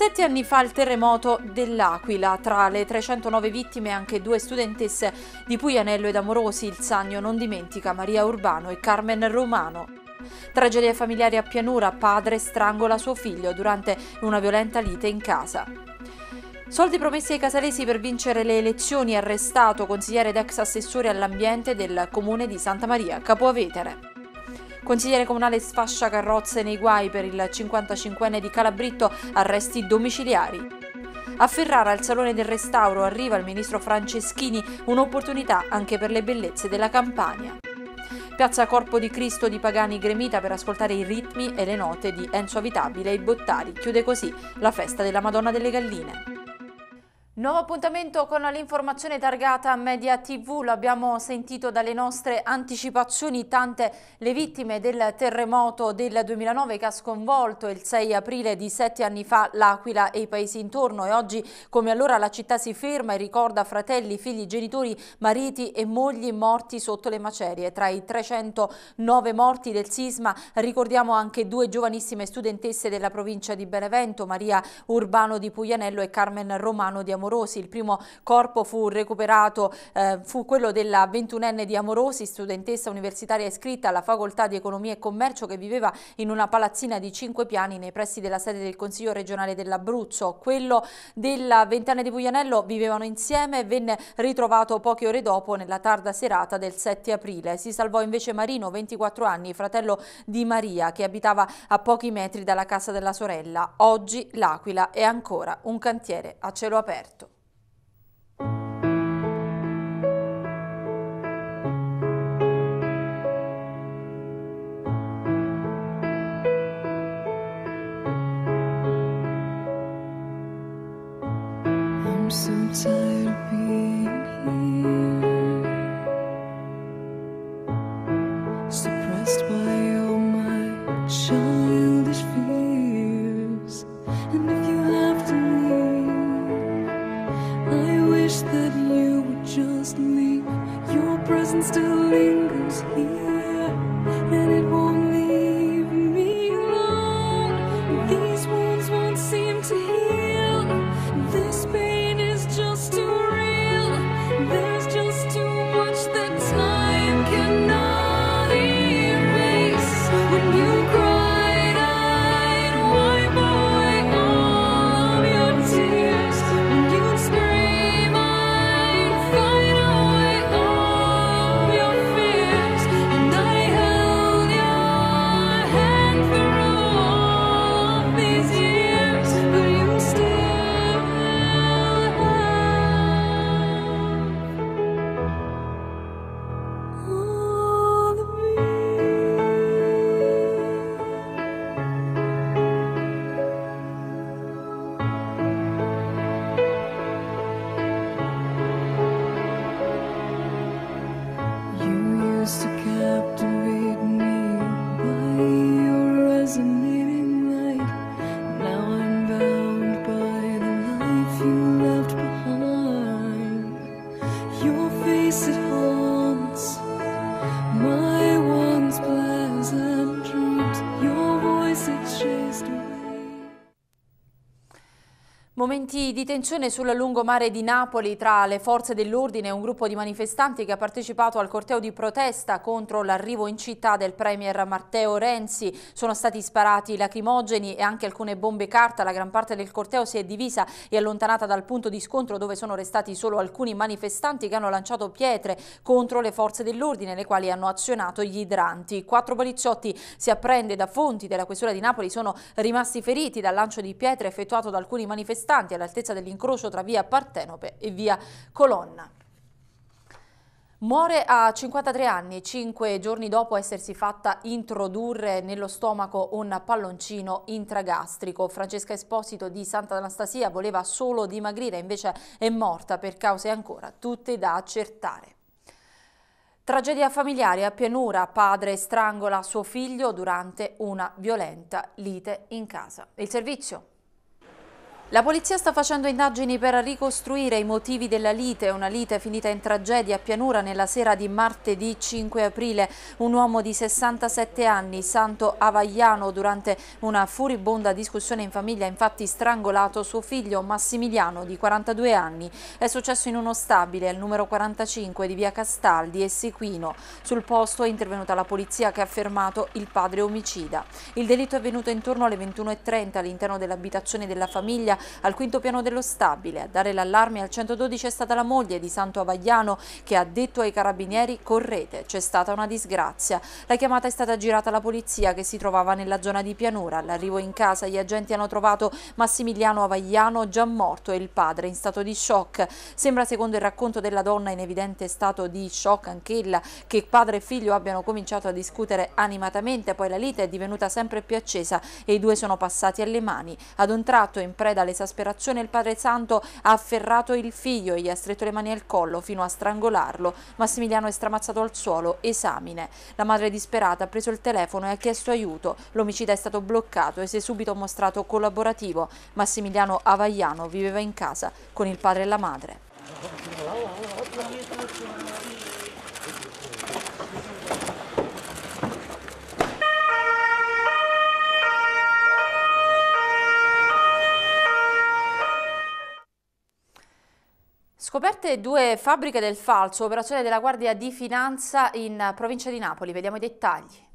Sette anni fa il terremoto dell'Aquila, tra le 309 vittime anche due studentesse di Puglianello ed Amorosi, il Sagno non dimentica Maria Urbano e Carmen Romano. Tragedia familiare a Pianura, padre strangola suo figlio durante una violenta lite in casa. Soldi promessi ai casalesi per vincere le elezioni, arrestato consigliere ed ex assessore all'ambiente del comune di Santa Maria, Capoavetere. Consigliere comunale sfascia carrozze nei guai per il 55enne di Calabritto, arresti domiciliari. A Ferrara, al Salone del Restauro, arriva il ministro Franceschini, un'opportunità anche per le bellezze della Campania. Piazza Corpo di Cristo di Pagani Gremita per ascoltare i ritmi e le note di Enzo Avitabile e Bottari. Chiude così la festa della Madonna delle Galline. Nuovo appuntamento con l'informazione targata Media TV, lo abbiamo sentito dalle nostre anticipazioni, tante le vittime del terremoto del 2009 che ha sconvolto il 6 aprile di sette anni fa l'Aquila e i paesi intorno. E oggi come allora la città si ferma e ricorda fratelli, figli, genitori, mariti e mogli morti sotto le macerie. Tra i 309 morti del sisma ricordiamo anche due giovanissime studentesse della provincia di Benevento, Maria Urbano di Puglianello e Carmen Romano di Amore Amorosi. Il primo corpo fu recuperato, eh, fu quello della ventunenne di Amorosi, studentessa universitaria iscritta alla Facoltà di Economia e Commercio che viveva in una palazzina di cinque piani nei pressi della sede del Consiglio regionale dell'Abruzzo. Quello della ventenne di Puglianello vivevano insieme e venne ritrovato poche ore dopo nella tarda serata del 7 aprile. Si salvò invece Marino, 24 anni, fratello di Maria, che abitava a pochi metri dalla casa della sorella. Oggi l'Aquila è ancora un cantiere a cielo aperto. 在 Momenti di tensione sul lungomare di Napoli tra le forze dell'ordine e un gruppo di manifestanti che ha partecipato al corteo di protesta contro l'arrivo in città del premier Matteo Renzi. Sono stati sparati lacrimogeni e anche alcune bombe carta. La gran parte del corteo si è divisa e allontanata dal punto di scontro dove sono restati solo alcuni manifestanti che hanno lanciato pietre contro le forze dell'ordine, le quali hanno azionato gli idranti. Quattro poliziotti si apprende da fonti della questura di Napoli sono rimasti feriti dal lancio di pietre effettuato da alcuni manifestanti all'altezza dell'incrocio tra via Partenope e via Colonna. Muore a 53 anni, cinque giorni dopo essersi fatta introdurre nello stomaco un palloncino intragastrico. Francesca Esposito di Santa Anastasia voleva solo dimagrire, invece è morta per cause ancora tutte da accertare. Tragedia familiare a Pianura, padre strangola suo figlio durante una violenta lite in casa. Il servizio La polizia sta facendo indagini per ricostruire i motivi della lite, una lite finita in tragedia a Pianura nella sera di martedì 5 aprile. Un uomo di 67 anni, Santo Avagliano, durante una furibonda discussione in famiglia ha infatti strangolato suo figlio Massimiliano di 42 anni. È successo in uno stabile al numero 45 di via Castaldi e Sequino. Sul posto è intervenuta la polizia che ha fermato il padre omicida. Il delitto è avvenuto intorno alle 21.30 all'interno dell'abitazione della famiglia al quinto piano dello stabile. A dare l'allarme al 112 è stata la moglie di Santo Avagliano che ha detto ai carabinieri correte, c'è stata una disgrazia. La chiamata è stata girata alla polizia che si trovava nella zona di pianura. All'arrivo in casa gli agenti hanno trovato Massimiliano Avagliano già morto e il padre in stato di shock. Sembra secondo il racconto della donna in evidente stato di shock anch'ella che padre e figlio abbiano cominciato a discutere animatamente, poi la lite è divenuta sempre più accesa e i due sono passati alle mani. Ad un tratto in preda alle all'esasperazione il Padre Santo ha afferrato il figlio e gli ha stretto le mani al collo fino a strangolarlo. Massimiliano è stramazzato al suolo, esamine. La madre disperata ha preso il telefono e ha chiesto aiuto. L'omicida è stato bloccato e si è subito mostrato collaborativo. Massimiliano Avagliano viveva in casa con il padre e la madre. Scoperte due fabbriche del falso, operazione della Guardia di Finanza in provincia di Napoli. Vediamo i dettagli.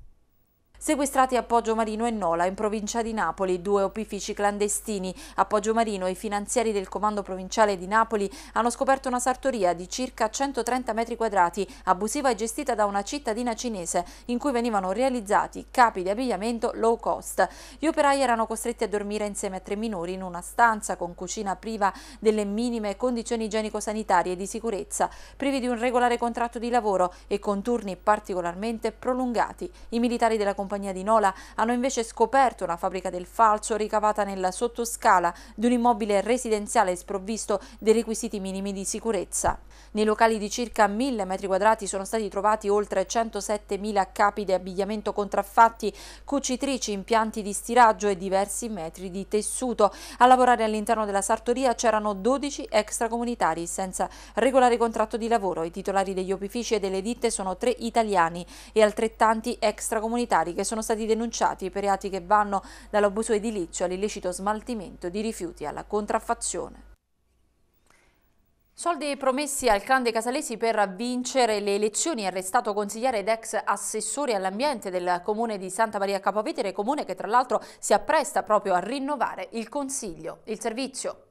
Sequestrati a Poggio Marino e Nola, in provincia di Napoli, due opifici clandestini. A Poggio Marino i finanzieri del Comando Provinciale di Napoli hanno scoperto una sartoria di circa 130 metri quadrati, abusiva e gestita da una cittadina cinese, in cui venivano realizzati capi di abbigliamento low cost. Gli operai erano costretti a dormire insieme a tre minori in una stanza con cucina priva delle minime condizioni igienico-sanitarie e di sicurezza, privi di un regolare contratto di lavoro e con turni particolarmente prolungati. I militari della compagnia compagnia di Nola hanno invece scoperto una fabbrica del falso ricavata nella sottoscala di un immobile residenziale sprovvisto dei requisiti minimi di sicurezza. Nei locali di circa 1000 metri quadrati sono stati trovati oltre 107.000 capi di abbigliamento contraffatti, cucitrici, impianti di stiraggio e diversi metri di tessuto. A lavorare all'interno della sartoria c'erano 12 extracomunitari senza regolare contratto di lavoro. I titolari degli opifici e delle ditte sono tre italiani e altrettanti extracomunitari che sono stati denunciati per reati che vanno dall'abuso edilizio all'illecito smaltimento di rifiuti alla contraffazione. Soldi promessi al clan dei Casalesi per vincere le elezioni, arrestato consigliere ed ex assessore all'ambiente del comune di Santa Maria Capovetere, comune che tra l'altro si appresta proprio a rinnovare il consiglio, il servizio.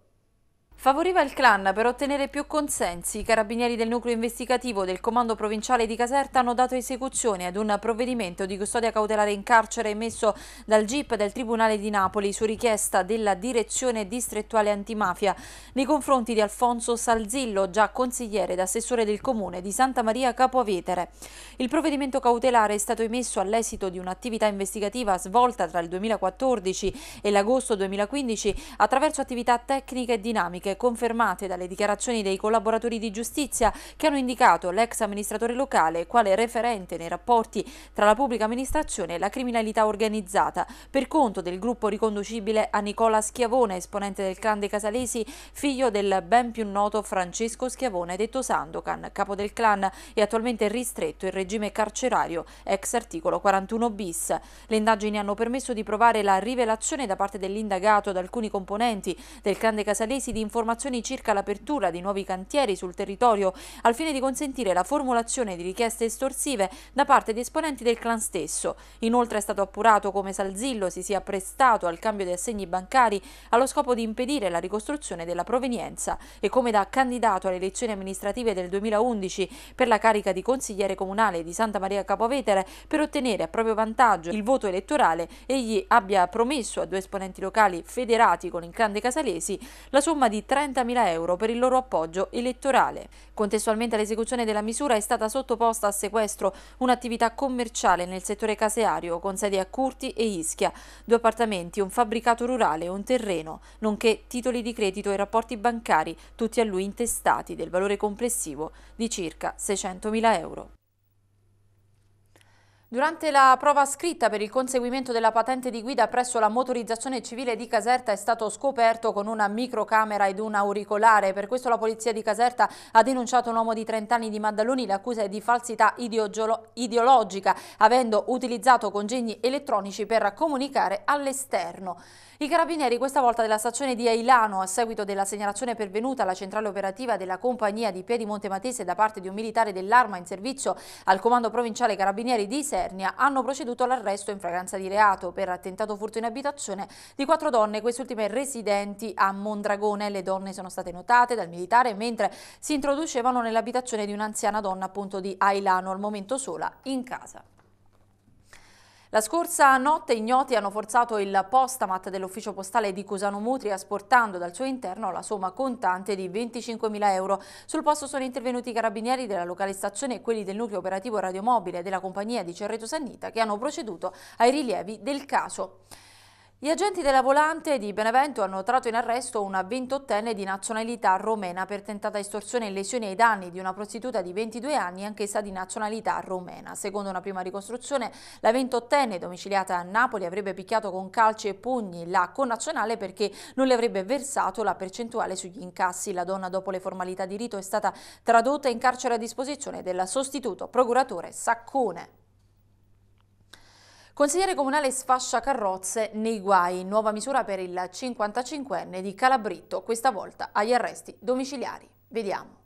Favoriva il clan per ottenere più consensi. I carabinieri del nucleo investigativo del comando provinciale di Caserta hanno dato esecuzione ad un provvedimento di custodia cautelare in carcere emesso dal GIP del Tribunale di Napoli su richiesta della direzione distrettuale antimafia nei confronti di Alfonso Salzillo, già consigliere ed assessore del comune di Santa Maria Capovetere. Il provvedimento cautelare è stato emesso all'esito di un'attività investigativa svolta tra il 2014 e l'agosto 2015 attraverso attività tecniche e dinamiche confermate dalle dichiarazioni dei collaboratori di giustizia che hanno indicato l'ex amministratore locale quale referente nei rapporti tra la pubblica amministrazione e la criminalità organizzata, per conto del gruppo riconducibile a Nicola Schiavone, esponente del clan dei Casalesi, figlio del ben più noto Francesco Schiavone, detto Sandokan, capo del clan e attualmente ristretto in regime carcerario, ex articolo 41 bis. Le indagini hanno permesso di provare la rivelazione da parte dell'indagato da alcuni componenti del clan dei Casalesi di informazioni informazioni circa l'apertura di nuovi cantieri sul territorio al fine di consentire la formulazione di richieste estorsive da parte di esponenti del clan stesso. Inoltre è stato appurato come Salzillo si sia prestato al cambio di assegni bancari allo scopo di impedire la ricostruzione della provenienza e come da candidato alle elezioni amministrative del 2011 per la carica di consigliere comunale di Santa Maria Capovetere per ottenere a proprio vantaggio il voto elettorale egli abbia promesso a due esponenti locali federati con il clan Casalesi la somma di 30.000 euro per il loro appoggio elettorale. Contestualmente all'esecuzione della misura è stata sottoposta a sequestro un'attività commerciale nel settore caseario con sedi a Curti e Ischia, due appartamenti, un fabbricato rurale e un terreno, nonché titoli di credito e rapporti bancari, tutti a lui intestati del valore complessivo di circa 600.000 euro. Durante la prova scritta per il conseguimento della patente di guida presso la motorizzazione civile di Caserta è stato scoperto con una microcamera ed un auricolare. Per questo la polizia di Caserta ha denunciato un uomo di 30 anni di Maddaloni. L'accusa è di falsità ideologica, avendo utilizzato congegni elettronici per comunicare all'esterno. I carabinieri questa volta della stazione di Ailano, a seguito della segnalazione pervenuta alla centrale operativa della compagnia di Piedi Montematese da parte di un militare dell'arma in servizio al comando provinciale carabinieri di Isernia, hanno proceduto all'arresto in fragranza di reato per tentato furto in abitazione di quattro donne, quest'ultime residenti a Mondragone. Le donne sono state notate dal militare mentre si introducevano nell'abitazione di un'anziana donna appunto di Ailano, al momento sola in casa. La scorsa notte ignoti hanno forzato il postamat dell'ufficio postale di Cusano Mutri asportando dal suo interno la somma contante di 25.000 euro. Sul posto sono intervenuti i carabinieri della locale stazione e quelli del nucleo operativo radiomobile della compagnia di Cerreto Sannita che hanno proceduto ai rilievi del caso. Gli agenti della Volante di Benevento hanno tratto in arresto una 28enne di nazionalità romena per tentata estorsione e lesioni ai danni di una prostituta di 22 anni, anch'essa di nazionalità romena. Secondo una prima ricostruzione, la 28enne domiciliata a Napoli avrebbe picchiato con calci e pugni la connazionale perché non le avrebbe versato la percentuale sugli incassi. La donna, dopo le formalità di rito, è stata tradotta in carcere a disposizione del sostituto procuratore Saccone. Consigliere comunale sfascia carrozze nei guai, nuova misura per il 55enne di Calabritto, questa volta agli arresti domiciliari. Vediamo.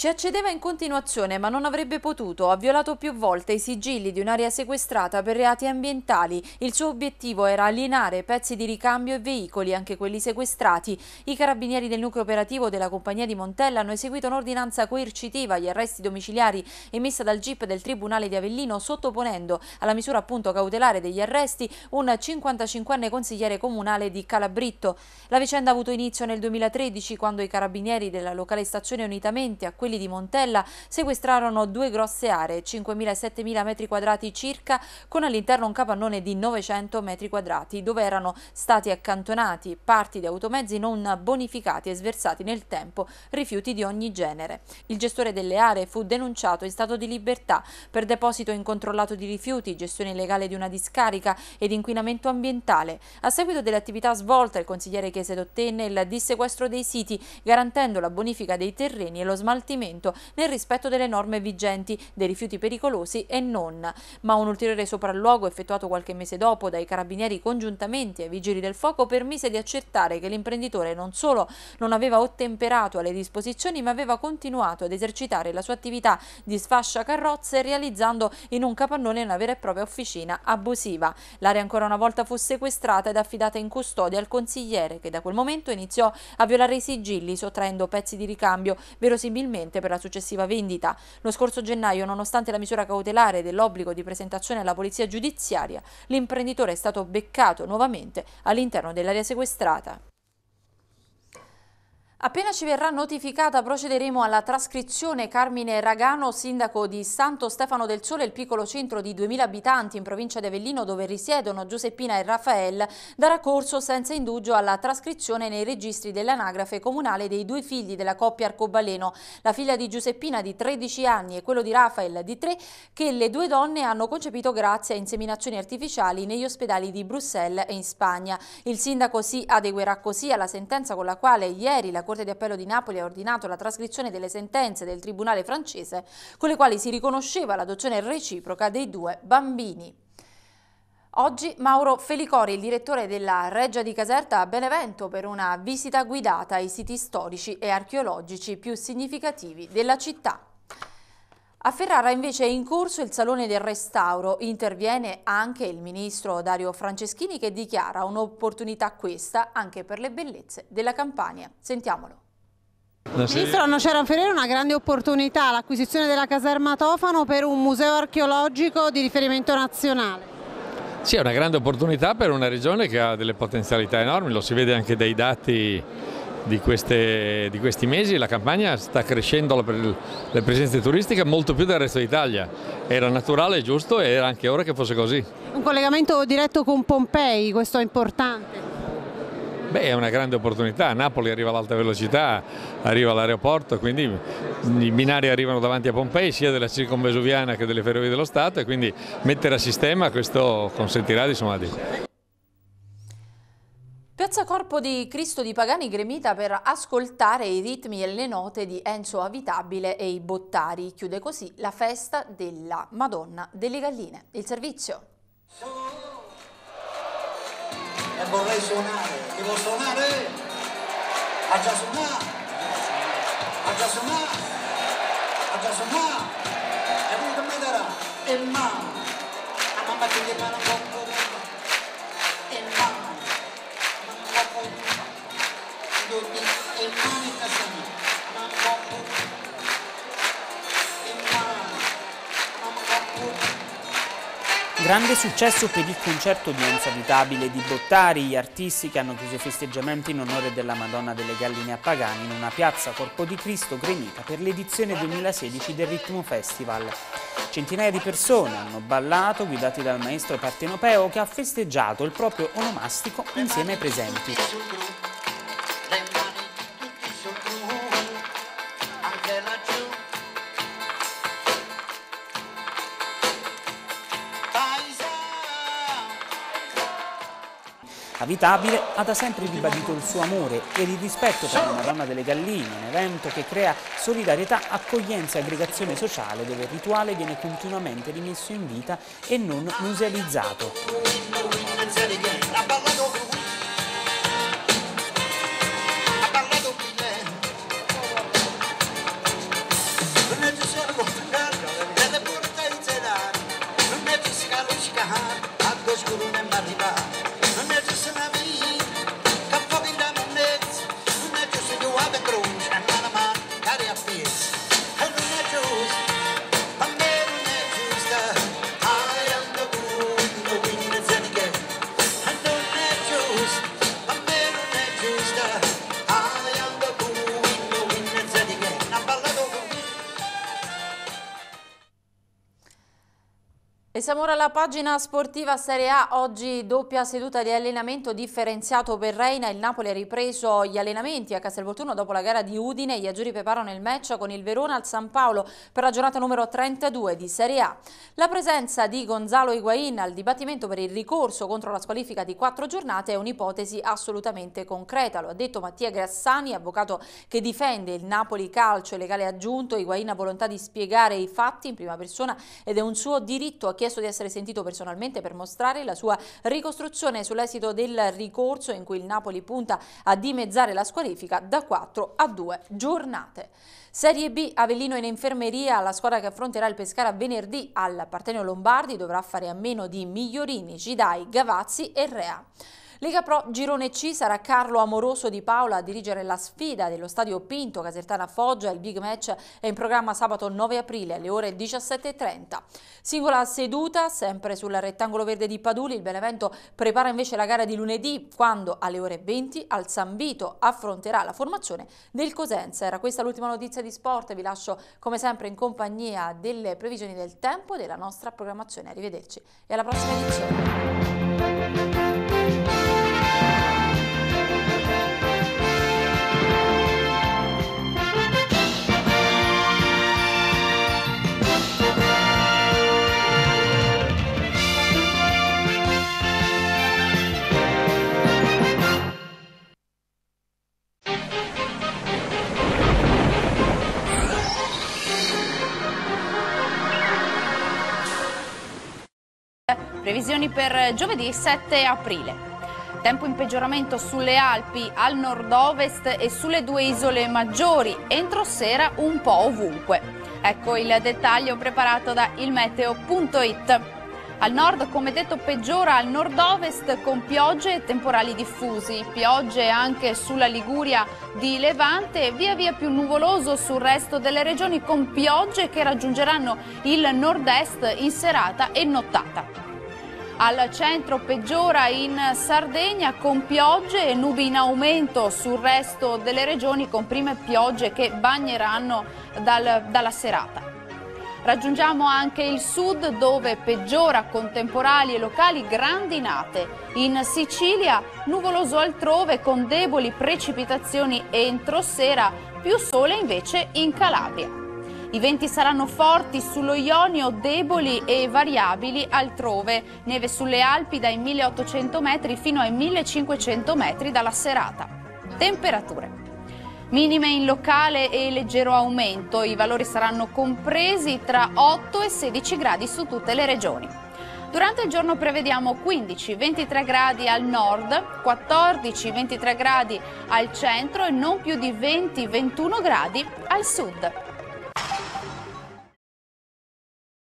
Ci accedeva in continuazione ma non avrebbe potuto, ha violato più volte i sigilli di un'area sequestrata per reati ambientali. Il suo obiettivo era alienare pezzi di ricambio e veicoli, anche quelli sequestrati. I carabinieri del nucleo operativo della compagnia di Montella hanno eseguito un'ordinanza coercitiva agli arresti domiciliari emessa dal GIP del Tribunale di Avellino sottoponendo alla misura appunto cautelare degli arresti un 55enne consigliere comunale di Calabritto. La vicenda ha avuto inizio nel 2013 quando i carabinieri della locale stazione unitamente a quelli quelli di Montella sequestrarono due grosse aree, 5.000 e 7.000 metri quadrati circa, con all'interno un capannone di 900 metri quadrati, dove erano stati accantonati parti di automezzi non bonificati e sversati nel tempo rifiuti di ogni genere. Il gestore delle aree fu denunciato in stato di libertà per deposito incontrollato di rifiuti, gestione illegale di una discarica ed inquinamento ambientale. A seguito delle attività svolte, il consigliere chiese ottenne il dissequestro dei siti, garantendo la bonifica dei terreni e lo smaltimento smaltimento nel rispetto delle norme vigenti dei rifiuti pericolosi e non, ma un ulteriore sopralluogo effettuato qualche mese dopo dai carabinieri congiuntamente ai vigili del fuoco permise di accertare che l'imprenditore non solo non aveva ottemperato alle disposizioni ma aveva continuato ad esercitare la sua attività di sfascia carrozze realizzando in un capannone una vera e propria officina abusiva. L'area ancora una volta fu sequestrata ed affidata in custodia al consigliere che da quel momento iniziò a violare i sigilli sottraendo pezzi di ricambio verosimilmente per la successiva vendita. Lo scorso gennaio, nonostante la misura cautelare dell'obbligo di presentazione alla polizia giudiziaria, l'imprenditore è stato beccato nuovamente all'interno dell'area sequestrata. Appena ci verrà notificata procederemo alla trascrizione Carmine Ragano, sindaco di Santo Stefano del Sole, il piccolo centro di 2000 abitanti in provincia di Avellino dove risiedono Giuseppina e Raffaele, darà corso senza indugio alla trascrizione nei registri dell'anagrafe comunale dei due figli della coppia arcobaleno, la figlia di Giuseppina di 13 anni e quello di Raffaele di 3, che le due donne hanno concepito grazie a inseminazioni artificiali negli ospedali di Bruxelles e in Spagna. Il sindaco si adeguerà così alla sentenza con la quale ieri la Corte di Appello di Napoli ha ordinato la trascrizione delle sentenze del Tribunale francese con le quali si riconosceva l'adozione reciproca dei due bambini. Oggi Mauro Felicori, il direttore della Reggia di Caserta a Benevento per una visita guidata ai siti storici e archeologici più significativi della città. A Ferrara invece è in corso il Salone del Restauro, interviene anche il ministro Dario Franceschini che dichiara un'opportunità questa anche per le bellezze della Campania. Sentiamolo. Ministro, non c'era Ferrera una grande opportunità, l'acquisizione della caserma Tofano per un museo archeologico di riferimento nazionale. Sì, è una grande opportunità per una regione che ha delle potenzialità enormi, lo si vede anche dai dati di, queste, di, questi mesi la campagna sta crescendo le presenze turistiche molto più del resto d'Italia. Era naturale e giusto e era anche ora che fosse così. Un collegamento diretto con Pompei, questo è importante. Beh, è una grande opportunità, Napoli arriva l'alta velocità, arriva l'aeroporto, quindi i binari arrivano davanti a Pompei sia della circonvesuviana che delle ferrovie dello Stato e quindi mettere a sistema questo consentirà insomma, di Piazza Corpo di Cristo di Pagani gremita per ascoltare i ritmi e le note di Enzo Avitabile e i Bottari. Chiude così la festa della Madonna delle Galline. Il servizio. E vorrei suonare, devo suonare, ha già suonato, ha già suonato, ha già suonato, e venuto a mettere e mano, a mamma che gli mano un po' Grande successo per il concerto di Enzo Abitabile e di Bottari, gli artisti che hanno chiuso i festeggiamenti in onore della Madonna delle Galline a Pagani in una piazza Corpo di Cristo gremita per l'edizione 2016 del Ritmo Festival. Centinaia di persone hanno ballato guidati dal maestro partenopeo che ha festeggiato il proprio onomastico insieme ai presenti. Avitabile ha da sempre ribadito il suo amore e il rispetto per la Madonna delle Galline, un evento che crea solidarietà, accoglienza e aggregazione sociale dove il rituale viene continuamente rimesso in vita e non musealizzato. Alla pagina sportiva Serie A, oggi doppia seduta di allenamento differenziato per Reina, il Napoli ha ripreso gli allenamenti a Castelvolturno dopo la gara di Udine, gli Azzurri preparano il match con il Verona al San Paolo per la giornata numero 32 di Serie A. La presenza di Gonzalo Higuain al dibattimento per il ricorso contro la squalifica di quattro giornate è un'ipotesi assolutamente concreta, lo ha detto Mattia Grassani, avvocato che difende il Napoli Calcio. E legale aggiunto, Higuain ha volontà di spiegare i fatti in prima persona ed è un suo diritto a chiedere chiesto di essere sentito personalmente per mostrare la sua ricostruzione sull'esito del ricorso in cui il Napoli punta a dimezzare la squalifica da 4 a 2 giornate. Serie B, Avellino in infermeria, la squadra che affronterà il Pescara venerdì al Partenio Lombardi dovrà fare a meno di Migliorini, Gidai, Gavazzi e Rea. Lega Pro Girone C sarà Carlo Amoroso di Paola a dirigere la sfida dello Stadio Pinto Casertana Foggia. Il big match è in programma sabato 9 aprile alle ore 17.30. Singola seduta, sempre sul rettangolo verde di Paduli, il Benevento prepara invece la gara di lunedì quando alle ore 20 al San Vito affronterà la formazione del Cosenza. Era questa l'ultima notizia di sport, vi lascio come sempre in compagnia delle previsioni del tempo e della nostra programmazione. Arrivederci e alla prossima edizione. Previsioni per giovedì 7 aprile. Tempo in peggioramento sulle Alpi, al nord-ovest e sulle due isole maggiori, entro sera un po' ovunque. Ecco il dettaglio preparato da ilmeteo.it. Al nord, come detto, peggiora al nord-ovest con piogge e temporali diffusi, piogge anche sulla Liguria di Levante e via via più nuvoloso sul resto delle regioni con piogge che raggiungeranno il nord-est in serata e nottata. Al centro peggiora in Sardegna con piogge e nubi in aumento sul resto delle regioni con prime piogge che bagneranno dal, dalla serata. Raggiungiamo anche il sud dove peggiora con temporali e locali grandinate. In Sicilia nuvoloso altrove con deboli precipitazioni entro sera, più sole invece in Calabria. I venti saranno forti sullo Ionio, deboli e variabili altrove, neve sulle Alpi dai 1800 metri fino ai 1500 metri dalla serata. Temperature. Minime in locale e leggero aumento, i valori saranno compresi tra 8 e 16 gradi su tutte le regioni. Durante il giorno prevediamo 15-23 gradi al nord, 14-23 gradi al centro e non più di 20-21 gradi al sud.